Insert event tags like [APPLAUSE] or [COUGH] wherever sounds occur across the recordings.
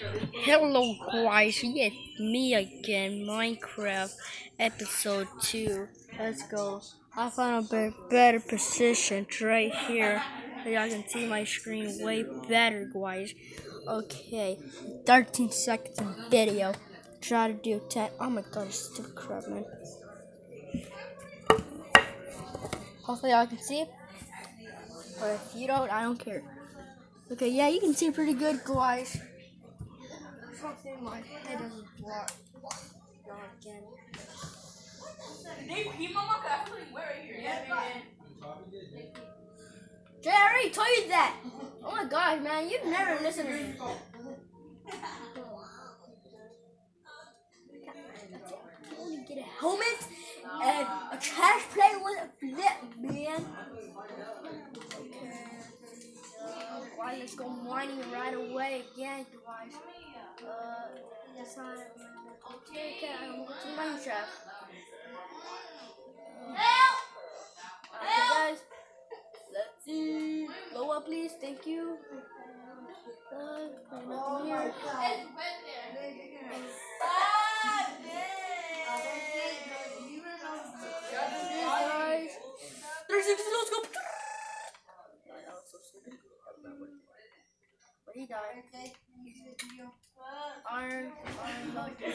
Hello guys, it's me again, Minecraft episode 2. Let's go. I found a better position right here. Y'all can see my screen way better guys. Okay, 13 seconds video. Try to do 10. Oh my god, it's still crap man. Hopefully y'all can see. But if you don't, I don't care. Okay, yeah, you can see pretty good guys. Something my head doesn't. Not again. They he mama here. Yeah, Jay, I already told you that. Oh my gosh, man, you've never listened to me. Get a helmet and a chestplate with a flip, man. Okay. Why let's go mining right away again, guys. Uh, this time, okay, okay, I'm going to Minecraft. Okay, guys. Let's see. Blow up, please. Thank you. Uh, nothing here. Guys. 360, let's go. But he died. Iron, iron, love, Stalker.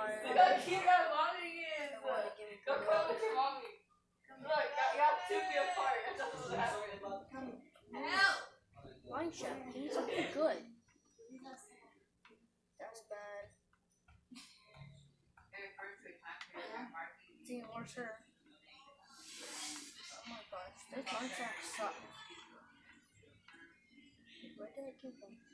iron. Go keep that mommy in. Go come with your mommy. Look, y'all, y'all two be apart. That's what's happening. Help. Mineshaft, give me something good. That's bad. See, or sure. Oh my gosh, this mineshaft sucks. Where did it come from?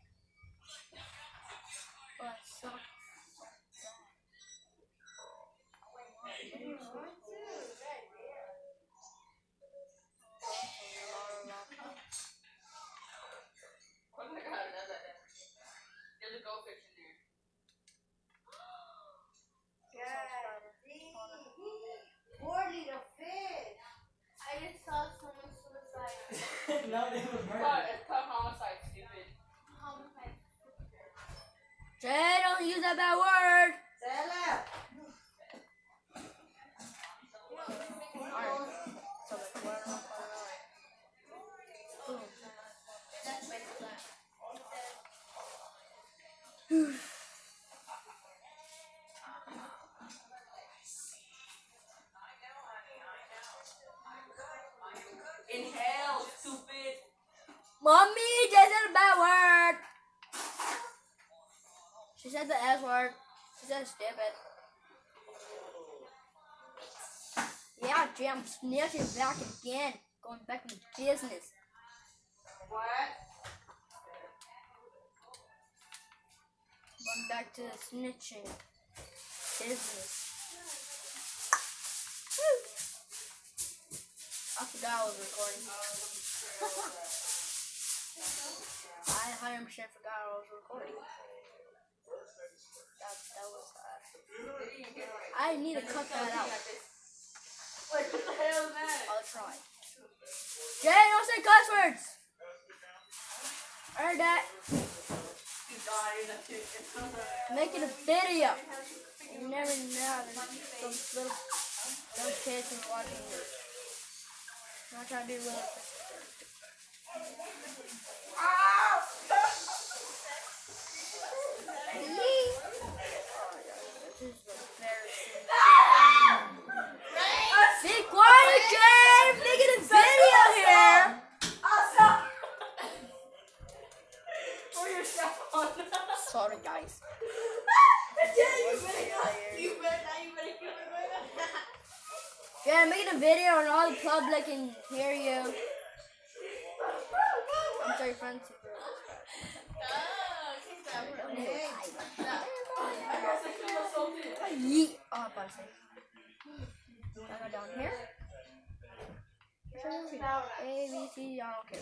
She said stupid. Yeah, I'm snitching back again. Going back to business. What? Going back to the snitching business. I forgot I was recording. [LAUGHS] I 100% forgot I was recording. That, that was uh, I need to cut that out. What the hell is that? I'll try. Jay, don't say cuss words! I heard that. You died in that shit. Making a video. You never know. Some little dumb kids are watching this. I'm not trying to be little. This is embarrassing. Be quiet, Jay! I'm making a video here! Pour yourself on. Sorry, guys. You better not, you better keep it going. Yeah, I'm making a video and all the public can hear you. I'm sorry, friends. Yeet. Oh, to say. I go down here? A, B, C, I don't care.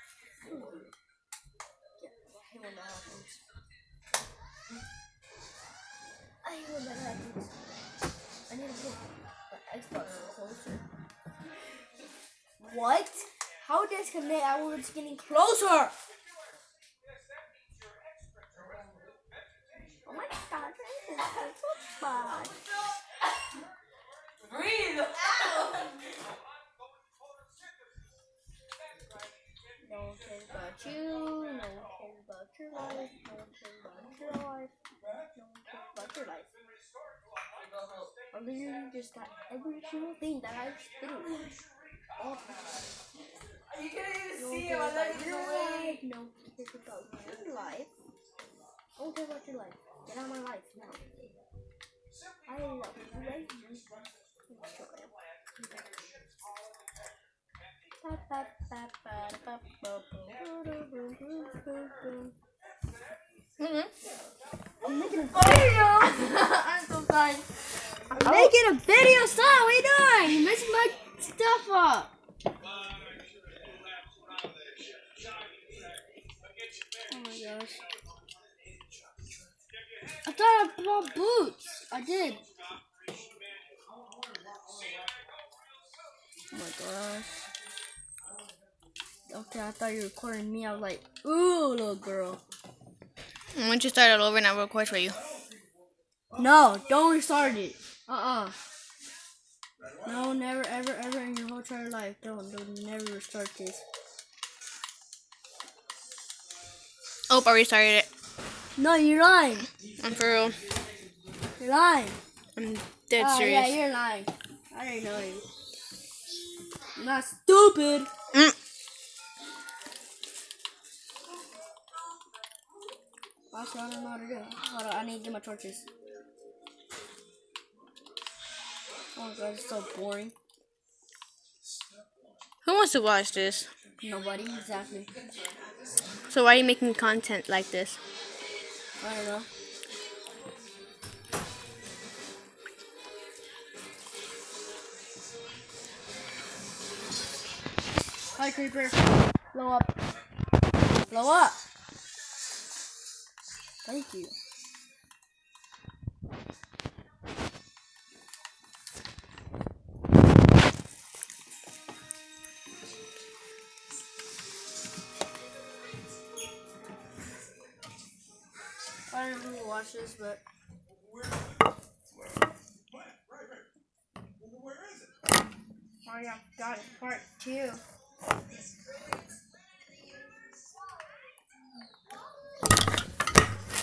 I hate when that happens. I hate when that happens. I need to put my Xbox closer. What? How disconnect? I was getting closer. Oh my god, this is so much. Breathe. No one cares about you. No one cares about your life. No one cares about your life. No one cares about your life. I literally just got every single thing that I just did. All You can't even no see him. I let you life. No one cares about your life. No one cares about your life. Get out of my life now. I love you. I love Destroy. I'm making a video. I'm so sorry. I'm making a video. Stop. What are you doing? You're messing my stuff up. Oh my gosh. I thought I bought boots. I did. Oh my gosh. Okay, I thought you were recording me. I was like, ooh, little girl. Why don't you start it over and I'll record for you? No, don't restart it. Uh uh No, never, ever, ever in your whole entire life. Don't, don't, never restart this. Oh, I restarted it. No, you're lying. I'm for real. You're lying. I'm dead oh, serious. yeah, you're lying. I already know you. I'm not stupid. Mm. Also, I don't know what to do. Hold on, I need to get my torches. Oh my god, it's so boring. Who wants to watch this? Nobody, exactly. So why are you making content like this? I don't know. Hi, creeper. Blow up. Blow up. Thank you. I don't know who will watch this, but Oh yeah, got it. Part two.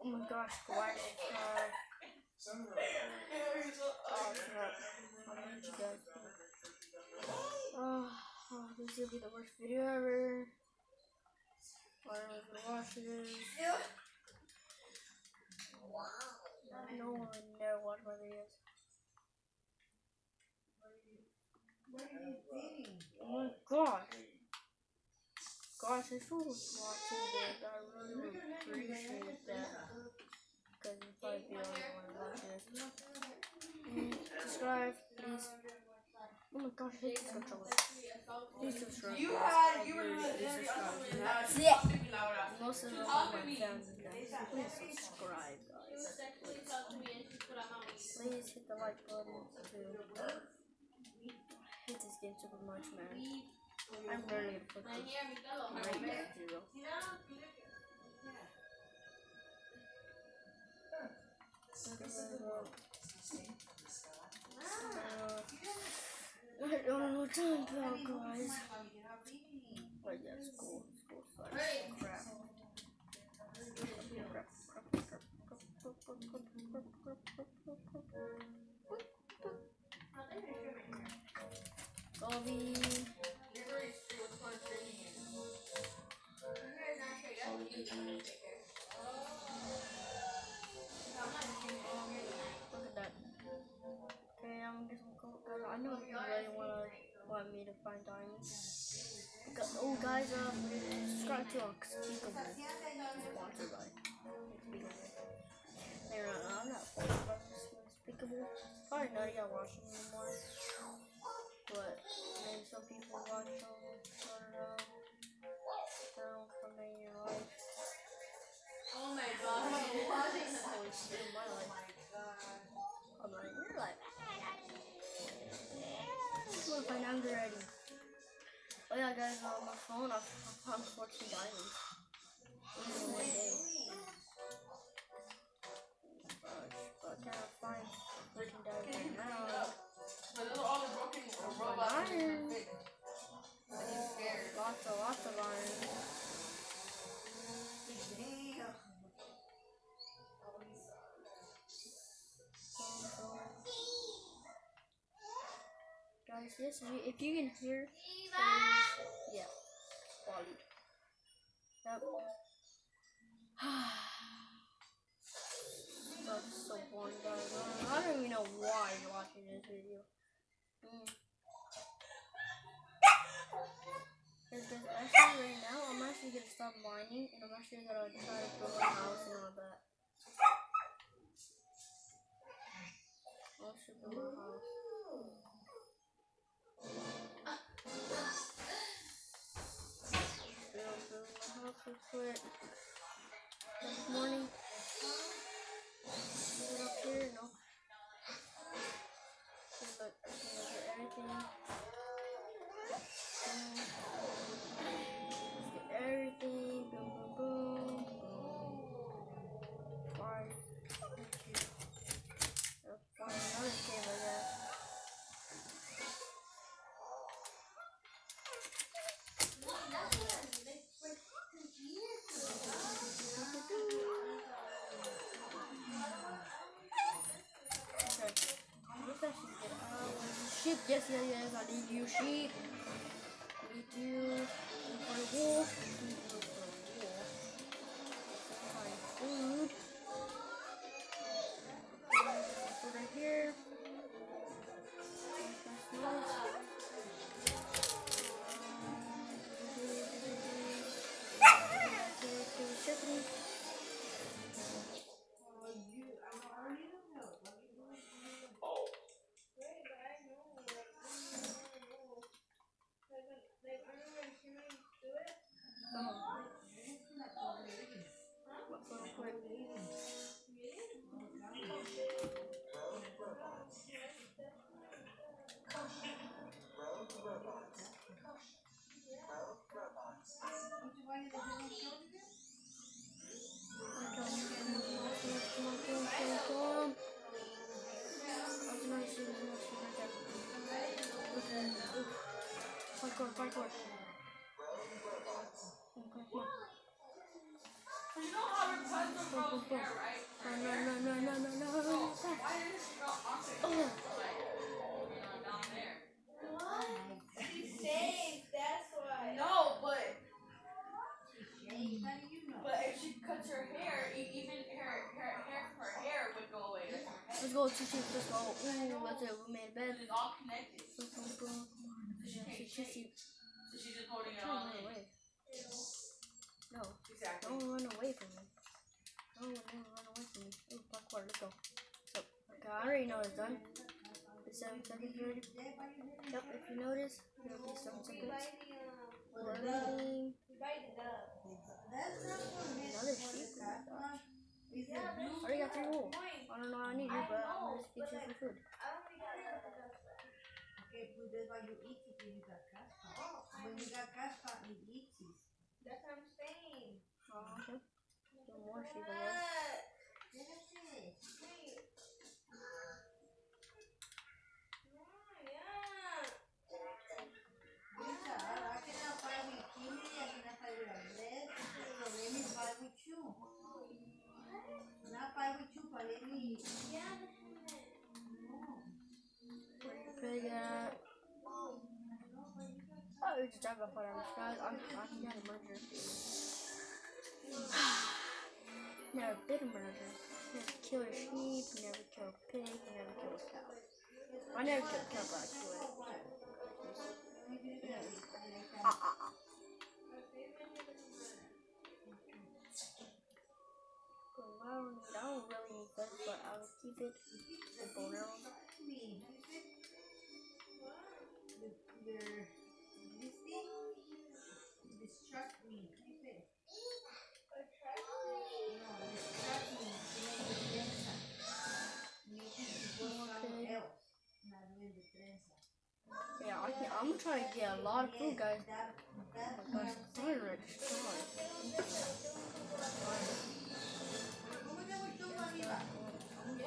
Oh my gosh, why did try? Oh crap. You? Oh, oh, this will be the worst video ever. I don't know if you watch this. No one would never watch my videos. Oh my gosh. Gosh, if you was watching this, I really would appreciate that. Because you probably be the only one to watch this. Subscribe, please. Oh my gosh, hate this controller. Please subscribe. You had, you were really, subscribe. That's That's it. it. Most of them are my family, guys. Please subscribe, guys. Please. Please hit the like button to hit this game super much, man. I'm barely gonna put this rate zero. Uh, I don't know time now, guys. Oh yeah, school, school sucks. Crap. Crap, crap, guys, subscribe to our speaker. Sponsored by. They're uh, I'm not sponsored. Probably not of y'all anymore. But maybe some people watch them. I don't know. Down from their life. Oh my god. What is voice in my life? I'm like, you're like, look, I'm underrated. Oh yeah, guys, on my phone, I've, I've found 14 diamonds. Only in one day. But, but I can't find 13 diamonds right now. But those are all the broken robots. Iron. And he's scared. Lots of, lots of iron. Guys, yes, if you, if you can hear, things- yeah, Wally. Yep. [SIGHS] That's so boring, guys. I don't, even know why you're watching this video. Mm. Guys, guys, actually, right now, I'm actually gonna stop mining, and I'm actually gonna try to build a house and all that. I'll should build a house. secret this morning. Get up here and I'll serious, I need you sheep. Let's go, two sheep, let's go. Ooh, that's it, we made a bed. It's all connected. Boom, boom, boom. She can't sheep. So she's just holding it Don't run away. No, Exactly. don't run away from me. Ever run away from me. Ooh, parkour, let's go. So, okay, I already know it's done. It's seven seconds already. Yep, if you notice, it'll be seven seconds. For everything. Another sheep. Oh my gosh. I already got three wool. Oh I don't know what I need you, but I'm gonna just get you some food. Okay, food is why you eat it when you got cash pot. When you got cash pot, you eat it. That's what I'm saying. Oh, okay. Some more Oh, it's [SIGHS] a jungle fire. Guys, I'm, I'm not a murderer. never been a murderer. Never kill a sheep, never kill a pig, never kill a cow. I never killed a cow, but I killed it. I don't, I don't really need this, but I'll keep it. The trenza. Yeah, I can, I'm trying to get a lot of food, guys. Oh my gosh. ¿Cómo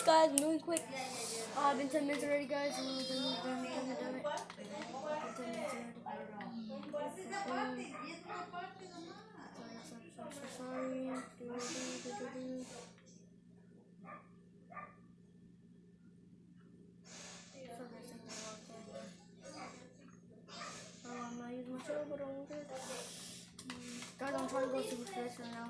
quick, guys. I'm doing quick. Oh, I've been 10 minutes already, guys. Oh, it, damn it. Been 10 minutes already. Oh, I'm using my shovel, but I won't. Mm, Guys, I'm trying to go super fast right now.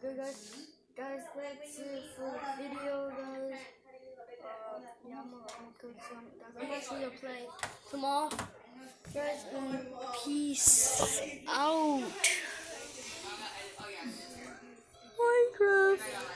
Good, guys. Guys, that's it for the video, guys. Uh, yeah, I'm gonna, I'm cook some. Guys, I'm gonna play some. Guys, and peace out. Minecraft.